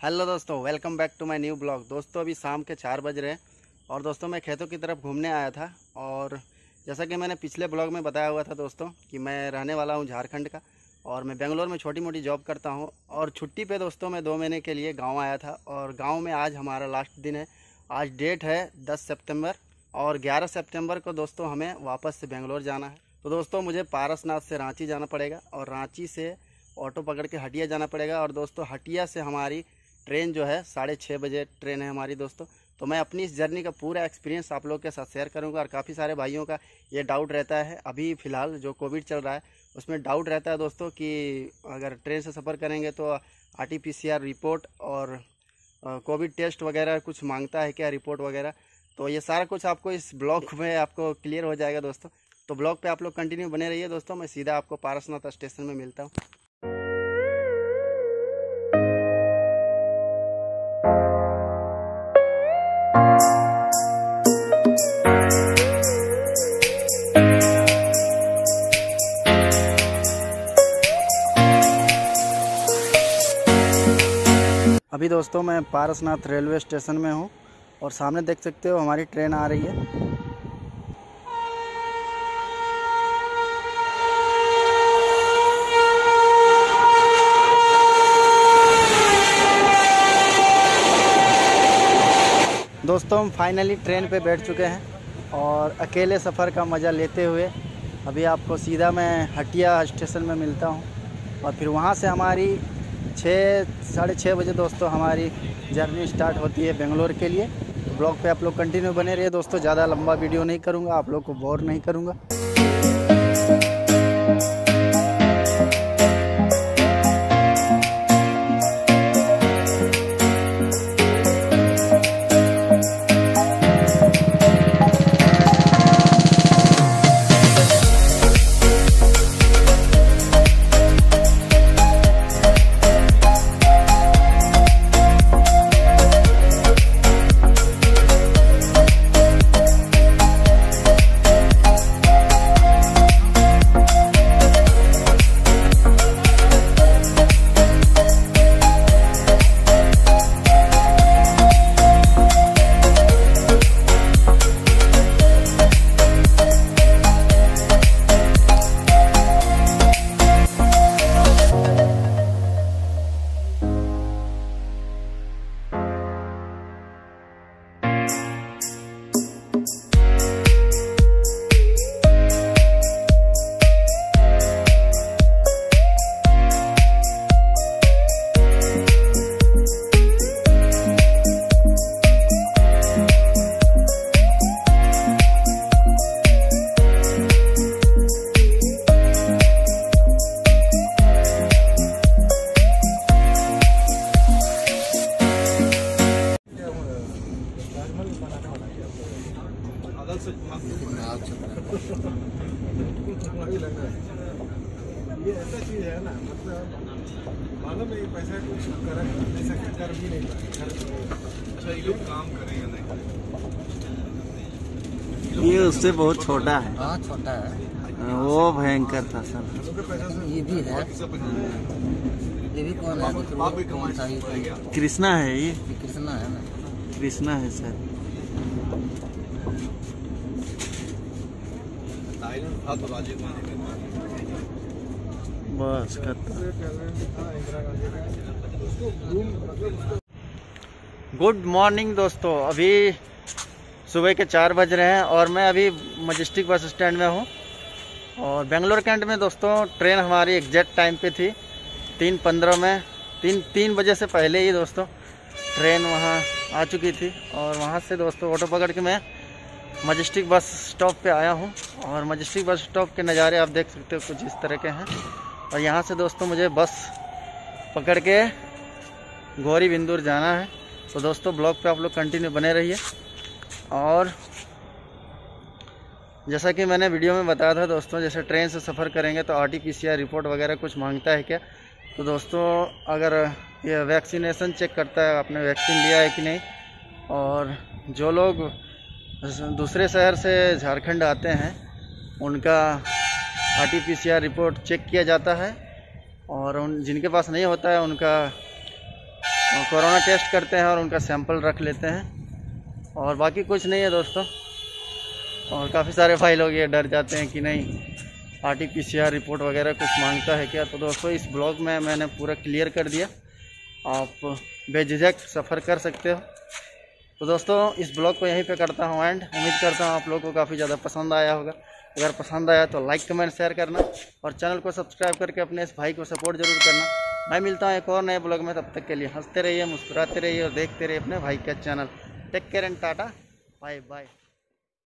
Hello दोस्तों welcome back to my new blog दोस्तों, अभी शाम के चार बज रहे हैं और दोस्तों, मैं खेतों की तरफ़ घूमने आया था और जैसा कि मैंने पिछले ब्लॉग में बताया हुआ था दोस्तों कि मैं रहने वाला हूँ झारखंड का और मैं बेंगलोर में छोटी मोटी जॉब करता हूँ और छुट्टी पे दोस्तों, मैं दो महीने के लिए गाँव आया था और गाँव में आज हमारा लास्ट दिन है। आज डेट है दस सेप्टेम्बर और ग्यारह सेप्टेम्बर को दोस्तों, हमें वापस से बेंगलोर जाना है। तो दोस्तों, मुझे पारसनाथ से रांची जाना पड़ेगा और रांची से ऑटो पकड़ के हटिया जाना पड़ेगा और दोस्तों, हटिया से हमारी ट्रेन जो है, साढ़े छः बजे ट्रेन है हमारी दोस्तों। तो मैं अपनी इस जर्नी का पूरा एक्सपीरियंस आप लोग के साथ शेयर करूँगा और काफ़ी सारे भाइयों का ये डाउट रहता है। अभी फ़िलहाल जो कोविड चल रहा है, उसमें डाउट रहता है दोस्तों कि अगर ट्रेन से सफ़र करेंगे तो R T P C R report और कोविड टेस्ट वगैरह कुछ माँगता है क्या रिपोर्ट वगैरह? तो ये सारा कुछ आपको इस ब्लॉग में आपको क्लियर हो जाएगा दोस्तों। तो ब्लॉग पे आप लोग कंटिन्यू बने रहिए दोस्तों। मैं सीधा आपको पारसनाथ स्टेशन में मिलता हूँ। अभी दोस्तों मैं पारसनाथ रेलवे स्टेशन में हूँ और सामने देख सकते हो हमारी ट्रेन आ रही है। दोस्तों हम फाइनली ट्रेन पे बैठ चुके हैं और अकेले सफ़र का मज़ा लेते हुए अभी आपको सीधा मैं हटिया स्टेशन में मिलता हूँ और फिर वहाँ से हमारी छः, साढ़े छः बजे दोस्तों हमारी जर्नी स्टार्ट होती है बेंगलोर के लिए। ब्लॉग पे आप लोग कंटिन्यू बने रहिए दोस्तों, ज़्यादा लंबा वीडियो नहीं करूँगा, आप लोग को बोर नहीं करूँगा। ये ऐसा चीज़ है ना मतलब मालूम है पैसा कुछ कर ऐसा कर भी नहीं पाए अच्छा ये लोग काम करें या नहीं ये उससे बहुत छोटा है। हाँ छोटा है। वो भयंकर था सर। पैसा ये भी है। ये भी कौन है? कोई- कृष्णा है ये। कृष्णा है ना? कृष्णा है सर। तो राजीव गांधी का बस खत्म। गुड मॉर्निंग दोस्तों। अभी सुबह के चार बज रहे हैं और मैं अभी मजेस्टिक बस स्टैंड में हूँ। और बेंगलोर कैंट में दोस्तों ट्रेन हमारी एग्जैक्ट टाइम पे थी। तीन पंद्रह में, तीन तीन बजे से पहले ही दोस्तों ट्रेन वहाँ आ चुकी थी। और वहाँ से दोस्तों ऑटो पकड़ के मैं मजेस्टिक बस स्टॉप पे आया हूँ। और मजेस्टिक बस स्टॉप के नज़ारे आप देख सकते हो कुछ इस तरह के हैं। और यहाँ से दोस्तों मुझे बस पकड़ के गौरी बिंदुर जाना है। तो दोस्तों, ब्लॉग पे आप लोग कंटिन्यू बने रहिए। और जैसा कि मैंने वीडियो में बताया था दोस्तों, जैसे ट्रेन से सफ़र करेंगे तो आर रिपोर्ट वगैरह कुछ माँगता है क्या? तो दोस्तों, अगर ये वैक्सीनेशन चेक करता है, आपने वैक्सीन लिया है कि नहीं? और जो लोग दूसरे शहर से झारखंड आते हैं, उनका आरटीपीसीआर रिपोर्ट चेक किया जाता है और उन जिनके पास नहीं होता है, उनका कोरोना टेस्ट करते हैं और उनका सैंपल रख लेते हैं। और बाकी कुछ नहीं है दोस्तों। और काफ़ी सारे भाई लोग ये डर जाते हैं कि नहीं R T P C R report वगैरह कुछ माँगता है क्या? तो दोस्तों, इस ब्लॉग में मैंने पूरा क्लियर कर दिया। आप बेझिझक सफ़र कर सकते हो। तो दोस्तों, इस ब्लॉग को यहीं पे करता हूँ, एंड। उम्मीद करता हूँ आप लोगों को काफ़ी ज़्यादा पसंद आया होगा। अगर पसंद आया तो लाइक कमेंट शेयर करना और चैनल को सब्सक्राइब करके अपने इस भाई को सपोर्ट ज़रूर करना। मैं मिलता हूँ एक और नए ब्लॉग में, तब तक के लिए हँसते रहिए, मुस्कुराते रहिए और देखते रहिए अपने भाई का channel take care and ta-ta bye bye